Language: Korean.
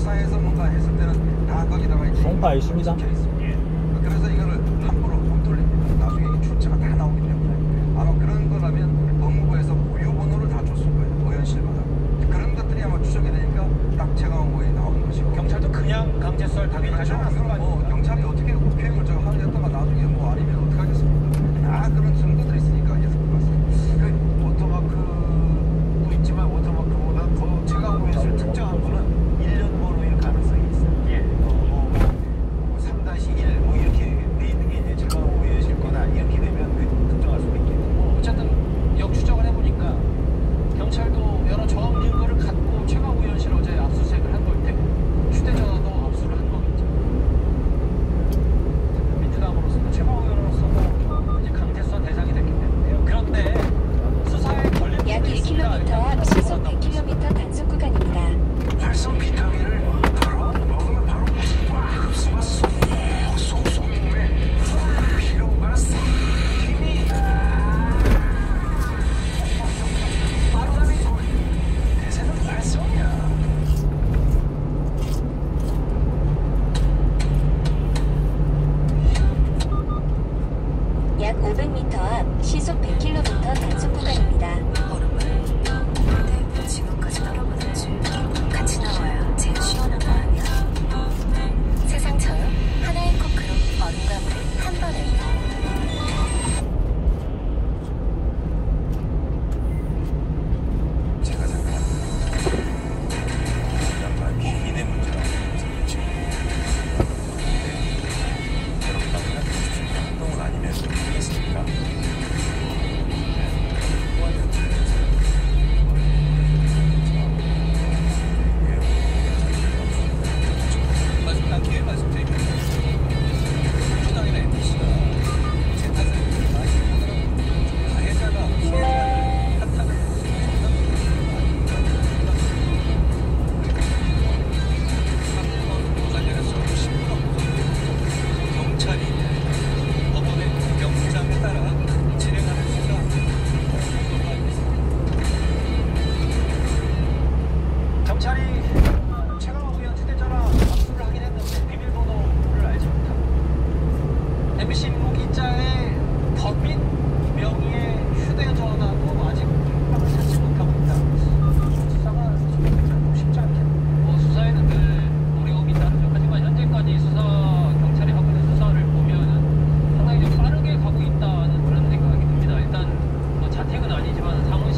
웹사에서 뭔가 했을 때는 다 거기다가 이제 송파 있습니다. 예. 그래서 이거를 함부로 못 돌립니다. 나중에 출처가 다 나오기 때문에 아마 그런 거라면 법무부에서 보유번호를 다 줬을 거예요. 오현실마다 그런 것들이 아마 추적이 되니까 딱 체감 거에 나오는 것이고 경찰도 그냥 강제수사를 당연히 그렇죠. 하지 않았을 거 아닙니까? 뭐 경찰이 어떻게 그 피해를 저 하느냐에 따라 나중에 뭐 아니면 어떻게 하겠습니까? 다 그런 500m 앞 시속 100km 단속 구간입니다. 경찰이 최강욱 의원 휴대전화 압수를 하긴 했는데 비밀번호를 알지 못하고 MBC 임무 기자의 범인 명의의 휴대전화도 아직 방을 찾지 못하고 있다. 수사가 조금 쉽지 않겠네. 뭐 수사에는 그 어려움이 따르죠. 하지만 현재까지 수사 경찰이 하고 있는 수사를 보면은 상당히 좀 빠르게 가고 있다는 그런 생각이 듭니다. 일단 뭐 자택은 아니지만 상호